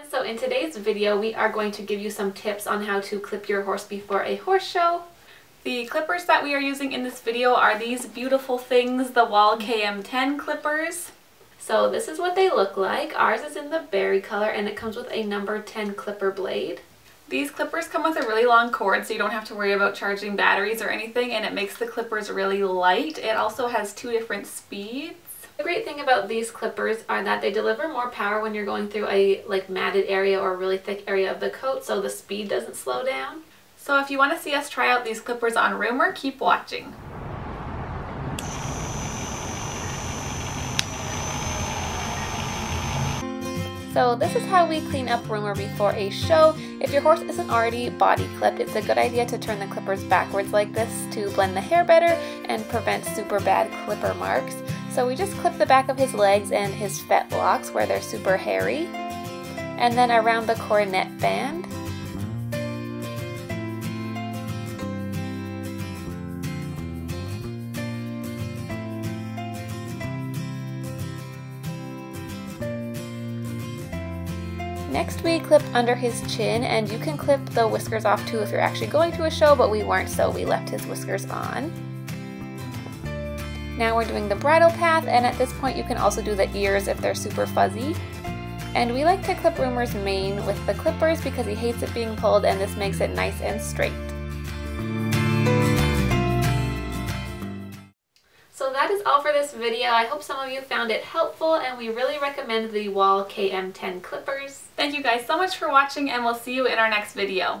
everyone, so in today's video we are going to give you some tips on how to clip your horse before a horse show. The clippers that we are using in this video are these beautiful things, the Wahl KM10 clippers. So this is what they look like. Ours is in the berry color and it comes with a number 10 clipper blade. These clippers come with a really long cord so you don't have to worry about charging batteries or anything and it makes the clippers really light. It also has two different speeds. The great thing about these clippers are that they deliver more power when you're going through a like matted area or a really thick area of the coat so the speed doesn't slow down. So if you want to see us try out these clippers on Rumor, keep watching. So this is how we clean up Rumor before a show. If your horse isn't already body clipped, it's a good idea to turn the clippers backwards like this to blend the hair better and prevent super bad clipper marks. So we just clip the back of his legs and his fetlocks where they're super hairy. And then around the coronet band. Next we clip under his chin and you can clip the whiskers off too if you're actually going to a show but we weren't so we left his whiskers on. Now we're doing the bridle path, and at this point you can also do the ears if they're super fuzzy. And we like to clip Rumor's mane with the clippers because he hates it being pulled and this makes it nice and straight. So that is all for this video. I hope some of you found it helpful and we really recommend the Wahl KM10 clippers. Thank you guys so much for watching and we'll see you in our next video.